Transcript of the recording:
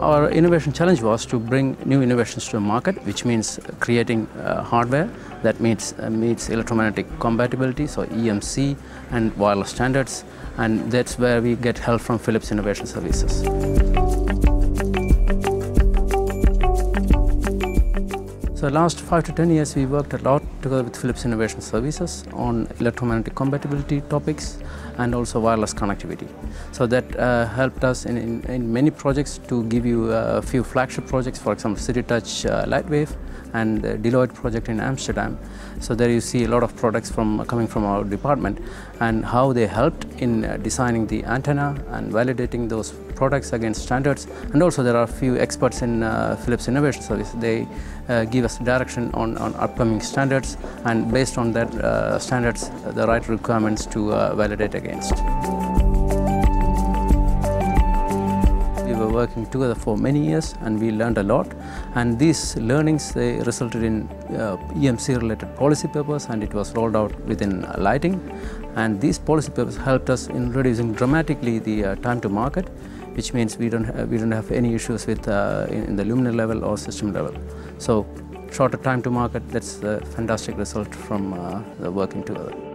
our innovation challenge was to bring new innovations to the market, which means creating uh, hardware that meets, uh, meets electromagnetic compatibility, so EMC and wireless standards, and that's where we get help from Philips Innovation Services. So last five to 10 years, we worked a lot together with Philips Innovation Services on electromagnetic compatibility topics and also wireless connectivity. So that uh, helped us in, in, in, many projects to give you a few flagship projects, for example, CityTouch uh, Lightwave and the Deloitte project in Amsterdam. So there you see a lot of products from coming from our department and how they helped in uh, designing the antenna and validating those products against standards. And also there are a few experts in uh, Philips Innovation Service. They uh, give us direction on, on upcoming standards and based on that uh, standards, the right requirements to validate against. We were working together for many years and we learned a lot and these learnings they resulted in uh, EMC related policy papers and it was rolled out within lighting and these policy papers helped us in reducing dramatically the uh, time to market which means we don't have, we don't have any issues with uh, in, in, the luminaire level or system level. So shorter time to market, that's a fantastic result from uh, the working together.